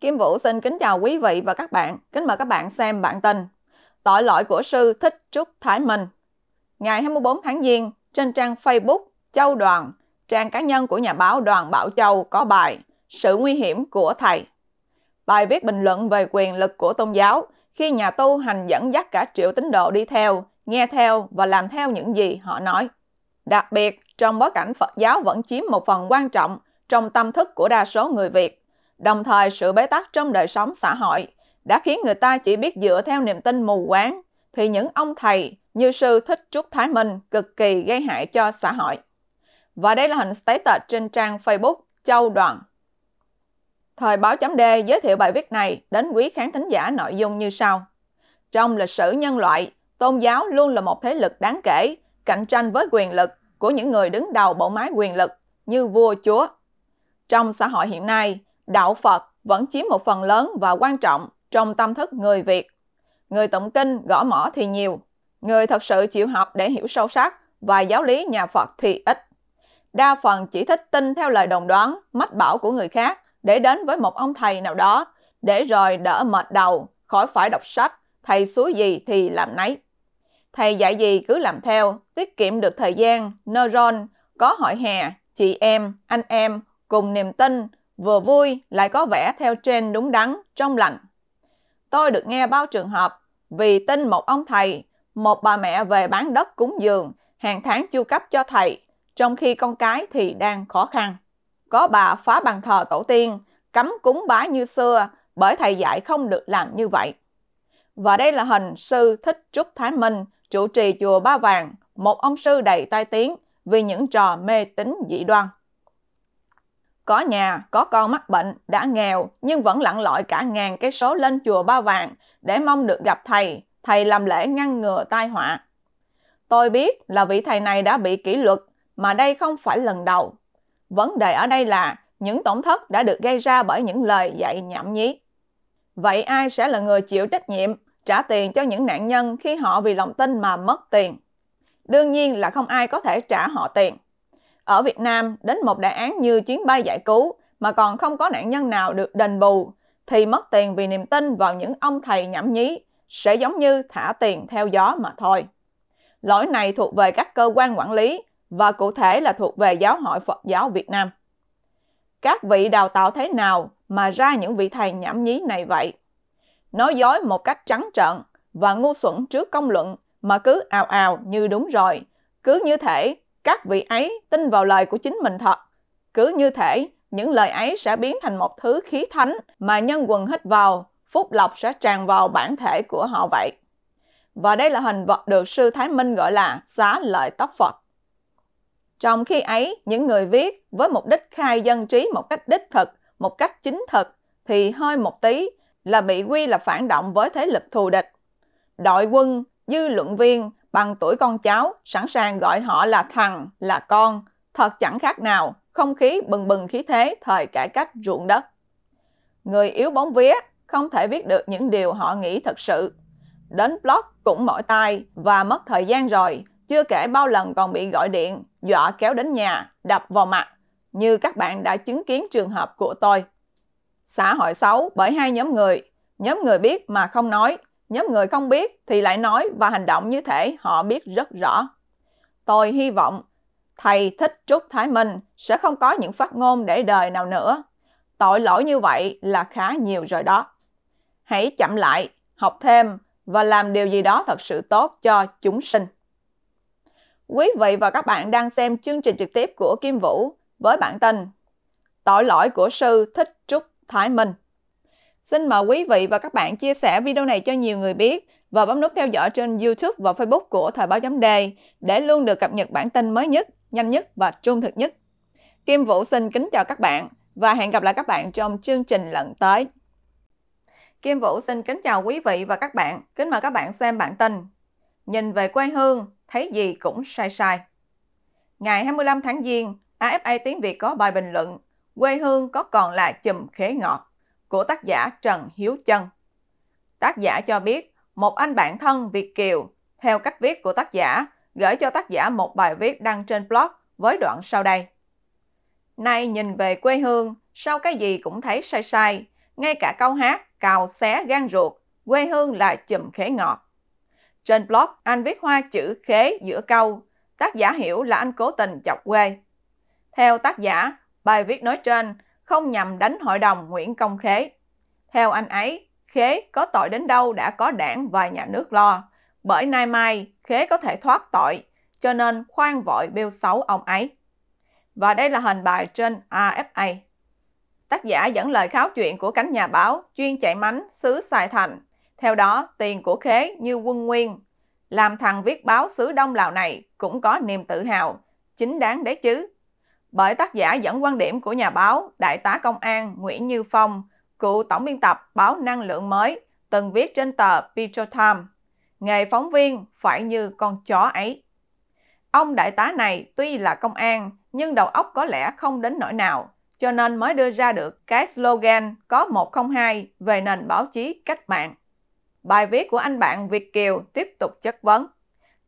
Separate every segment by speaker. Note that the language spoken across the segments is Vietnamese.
Speaker 1: Kim Vũ xin kính chào quý vị và các bạn. Kính mời các bạn xem bản tin Tội lỗi của sư Thích Trúc Thái Minh. Ngày 24 tháng Giêng, trên trang Facebook Châu Đoàn, trang cá nhân của nhà báo Đoàn Bảo Châu có bài Sự nguy hiểm của thầy. Bài viết bình luận về quyền lực của tôn giáo khi nhà tu hành dẫn dắt cả triệu tín đồ đi theo, nghe theo và làm theo những gì họ nói. Đặc biệt, trong bối cảnh Phật giáo vẫn chiếm một phần quan trọng trong tâm thức của đa số người Việt, đồng thời sự bế tắc trong đời sống xã hội đã khiến người ta chỉ biết dựa theo niềm tin mù quáng, thì những ông thầy như sư Thích Trúc Thái Minh cực kỳ gây hại cho xã hội. Và đây là hình status trên trang Facebook Châu Đoàn. Thời báo chấm D giới thiệu bài viết này đến quý khán thính giả nội dung như sau. Trong lịch sử nhân loại, tôn giáo luôn là một thế lực đáng kể, cạnh tranh với quyền lực của những người đứng đầu bộ máy quyền lực như vua chúa. Trong xã hội hiện nay, đạo Phật vẫn chiếm một phần lớn và quan trọng trong tâm thức người Việt. Người tụng kinh gõ mỏ thì nhiều, người thật sự chịu học để hiểu sâu sắc và giáo lý nhà Phật thì ít. Đa phần chỉ thích tin theo lời đồng đoán, mách bảo của người khác để đến với một ông thầy nào đó, để rồi đỡ mệt đầu, khỏi phải đọc sách, thầy suối gì thì làm nấy. Thầy dạy gì cứ làm theo, tiết kiệm được thời gian, neuron, có hỏi hè, chị em, anh em, cùng niềm tin, vừa vui lại có vẻ theo trên đúng đắn, trong lành. Tôi được nghe bao trường hợp vì tin một ông thầy, một bà mẹ về bán đất cúng dường, hàng tháng chu cấp cho thầy, trong khi con cái thì đang khó khăn. Có bà phá bàn thờ tổ tiên, cấm cúng bái như xưa bởi thầy dạy không được làm như vậy. Và đây là hình sư Thích Trúc Thái Minh, trụ trì chùa Ba Vàng, một ông sư đầy tai tiếng vì những trò mê tín dị đoan. Có nhà, có con mắc bệnh, đã nghèo nhưng vẫn lặn lội cả ngàn cái số lên chùa Ba Vàng để mong được gặp thầy, thầy làm lễ ngăn ngừa tai họa. Tôi biết là vị thầy này đã bị kỷ luật, mà đây không phải lần đầu. Vấn đề ở đây là những tổn thất đã được gây ra bởi những lời dạy nhảm nhí. Vậy ai sẽ là người chịu trách nhiệm trả tiền cho những nạn nhân khi họ vì lòng tin mà mất tiền? Đương nhiên là không ai có thể trả họ tiền. Ở Việt Nam, đến một đại án như chuyến bay giải cứu mà còn không có nạn nhân nào được đền bù, thì mất tiền vì niềm tin vào những ông thầy nhảm nhí sẽ giống như thả tiền theo gió mà thôi. Lỗi này thuộc về các cơ quan quản lý và cụ thể là thuộc về Giáo hội Phật giáo Việt Nam. Các vị đào tạo thế nào mà ra những vị thầy nhảm nhí này vậy? Nói dối một cách trắng trợn và ngu xuẩn trước công luận mà cứ ào ào như đúng rồi, cứ như thể các vị ấy tin vào lời của chính mình thật. Cứ như thể những lời ấy sẽ biến thành một thứ khí thánh mà nhân quần hít vào, phúc lộc sẽ tràn vào bản thể của họ vậy. Và đây là hình vật được sư Thái Minh gọi là xá lợi tóc Phật. Trong khi ấy, những người viết với mục đích khai dân trí một cách đích thực, một cách chính thực, thì hơi một tí là bị quy là phản động với thế lực thù địch. Đội quân, dư luận viên, bằng tuổi con cháu, sẵn sàng gọi họ là thằng, là con, thật chẳng khác nào, không khí bừng bừng khí thế thời cải cách ruộng đất. Người yếu bóng vía không thể viết được những điều họ nghĩ thật sự. Đến blog cũng mỏi tai và mất thời gian rồi, chưa kể bao lần còn bị gọi điện, dọa kéo đến nhà, đập vào mặt, như các bạn đã chứng kiến trường hợp của tôi. Xã hội xấu bởi hai nhóm người, nhóm người biết mà không nói, nhóm người không biết thì lại nói và hành động như thể họ biết rất rõ. Tôi hy vọng thầy thích Trúc Thái Minh sẽ không có những phát ngôn để đời nào nữa. Tội lỗi như vậy là khá nhiều rồi đó. Hãy chậm lại, học thêm và làm điều gì đó thật sự tốt cho chúng sinh. Quý vị và các bạn đang xem chương trình trực tiếp của Kim Vũ với bản tin Tội lỗi của sư Thích Trúc Thái Minh. Xin mời quý vị và các bạn chia sẻ video này cho nhiều người biết và bấm nút theo dõi trên YouTube và Facebook của Thời báo chấm đề để luôn được cập nhật bản tin mới nhất, nhanh nhất và trung thực nhất. Kim Vũ xin kính chào các bạn và hẹn gặp lại các bạn trong chương trình lần tới. Kim Vũ xin kính chào quý vị và các bạn, kính mời các bạn xem bản tin. Nhìn về quê hương, thấy gì cũng sai sai. Ngày 25 tháng Giêng, AFA Tiếng Việt có bài bình luận Quê hương có còn là chùm khế ngọt của tác giả Trần Hiếu Chân. Tác giả cho biết một anh bạn thân Việt Kiều, theo cách viết của tác giả, gửi cho tác giả một bài viết đăng trên blog với đoạn sau đây. Nay nhìn về quê hương, sau cái gì cũng thấy sai sai, ngay cả câu hát cào xé gan ruột, quê hương là chùm khế ngọt. Trên blog, anh viết hoa chữ khế giữa câu, tác giả hiểu là anh cố tình chọc quê. Theo tác giả, bài viết nói trên không nhằm đánh hội đồng Nguyễn Công Khế. Theo anh ấy, Khế có tội đến đâu đã có đảng và nhà nước lo, bởi nay mai Khế có thể thoát tội, cho nên khoan vội bêu xấu ông ấy. Và đây là hình bài trên AFA. Tác giả dẫn lời kháo chuyện của cánh nhà báo chuyên chạy mánh xứ Sài Thành. Theo đó, tiền của Khế như quân nguyên. Làm thằng viết báo xứ Đông Lào này cũng có niềm tự hào, chính đáng đấy chứ. Bởi tác giả dẫn quan điểm của nhà báo Đại tá Công an Nguyễn Như Phong, cựu tổng biên tập báo Năng lượng mới, từng viết trên tờ Petro Time. Nghề phóng viên phải như con chó ấy. Ông đại tá này tuy là công an, nhưng đầu óc có lẽ không đến nỗi nào, cho nên mới đưa ra được cái slogan có 102 về nền báo chí cách mạng. Bài viết của anh bạn Việt Kiều tiếp tục chất vấn.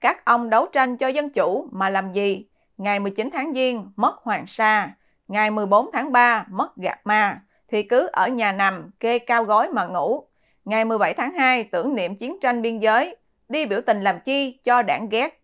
Speaker 1: Các ông đấu tranh cho dân chủ mà làm gì? Ngày 19 tháng Giêng mất Hoàng Sa, ngày 14 tháng 3 mất Gạc Ma, thì cứ ở nhà nằm kê cao gối mà ngủ. Ngày 17 tháng 2 tưởng niệm chiến tranh biên giới, đi biểu tình làm chi cho đảng ghét.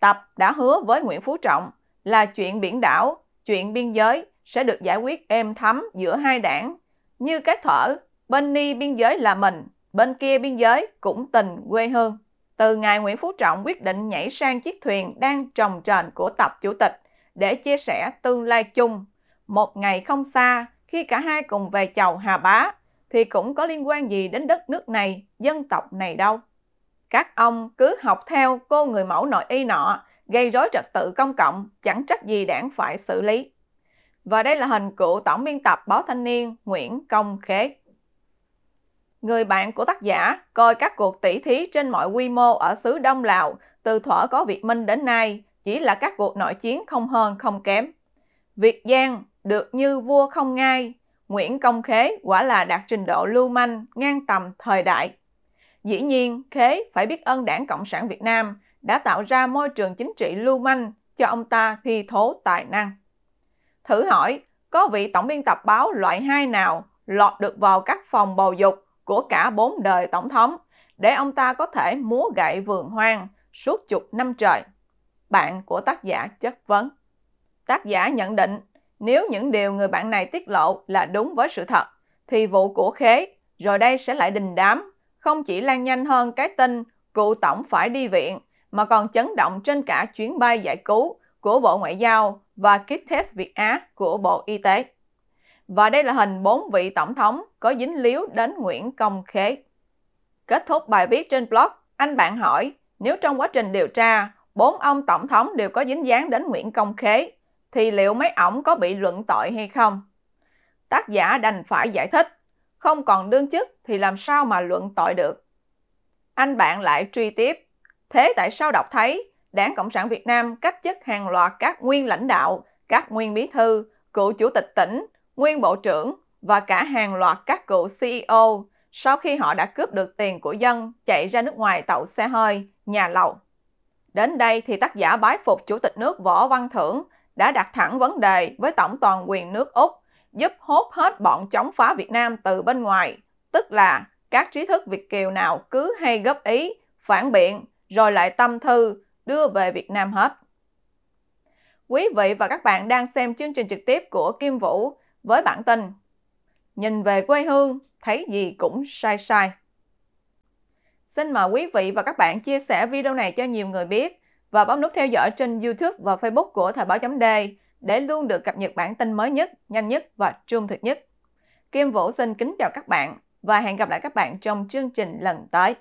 Speaker 1: Tập đã hứa với Nguyễn Phú Trọng là chuyện biển đảo, chuyện biên giới sẽ được giải quyết êm thấm giữa hai đảng. Như cái thở, bên ni biên giới là mình, bên kia biên giới cũng tình quê hương. Từ ngày Nguyễn Phú Trọng quyết định nhảy sang chiếc thuyền đang trồng trền của tập chủ tịch để chia sẻ tương lai chung. Một ngày không xa, khi cả hai cùng về chầu Hà Bá, thì cũng có liên quan gì đến đất nước này, dân tộc này đâu. Các ông cứ học theo cô người mẫu nội y nọ, gây rối trật tự công cộng, chẳng trách gì đảng phải xử lý. Và đây là hình cựu tổng biên tập báo Thanh niên Nguyễn Công Khế. Người bạn của tác giả coi các cuộc tỷ thí trên mọi quy mô ở xứ Đông Lào từ thuở có Việt Minh đến nay chỉ là các cuộc nội chiến không hơn không kém. Việt Giang được như vua không ngai, Nguyễn Công Khế quả là đạt trình độ lưu manh ngang tầm thời đại. Dĩ nhiên, Khế phải biết ơn Đảng Cộng sản Việt Nam đã tạo ra môi trường chính trị lưu manh cho ông ta thi thố tài năng. Thử hỏi, có vị tổng biên tập báo loại 2 nào lọt được vào các phòng bầu dục của cả bốn đời tổng thống để ông ta có thể múa gậy vườn hoang suốt chục năm trời? Bạn của tác giả chất vấn. Tác giả nhận định nếu những điều người bạn này tiết lộ là đúng với sự thật, thì vụ của khế rồi đây sẽ lại đình đám, không chỉ lan nhanh hơn cái tin cựu tổng phải đi viện, mà còn chấn động trên cả chuyến bay giải cứu của Bộ Ngoại giao và kit test Việt Á của Bộ Y tế. Và đây là hình bốn vị tổng thống có dính líu đến Nguyễn Công Khế. Kết thúc bài viết trên blog, anh bạn hỏi nếu trong quá trình điều tra, bốn ông tổng thống đều có dính dáng đến Nguyễn Công Khế, thì liệu mấy ổng có bị luận tội hay không? Tác giả đành phải giải thích, không còn đương chức thì làm sao mà luận tội được? Anh bạn lại truy tiếp, thế tại sao đọc thấy Đảng Cộng sản Việt Nam cách chức hàng loạt các nguyên lãnh đạo, các nguyên bí thư, cựu chủ tịch tỉnh, nguyên bộ trưởng và cả hàng loạt các cựu CEO sau khi họ đã cướp được tiền của dân chạy ra nước ngoài tàu xe hơi, nhà lầu. Đến đây thì tác giả bái phục Chủ tịch nước Võ Văn Thưởng đã đặt thẳng vấn đề với Tổng toàn quyền nước Úc, giúp hốt hết bọn chống phá Việt Nam từ bên ngoài, tức là các trí thức Việt Kiều nào cứ hay góp ý, phản biện, rồi lại tâm thư, đưa về Việt Nam hết. Quý vị và các bạn đang xem chương trình trực tiếp của Kim Vũ với bản tin Nhìn về quê hương, thấy gì cũng sai sai. Xin mời quý vị và các bạn chia sẻ video này cho nhiều người biết và bấm nút theo dõi trên YouTube và Facebook của Thời báo chấm D để luôn được cập nhật bản tin mới nhất, nhanh nhất và trung thực nhất. Kim Vũ xin kính chào các bạn và hẹn gặp lại các bạn trong chương trình lần tới.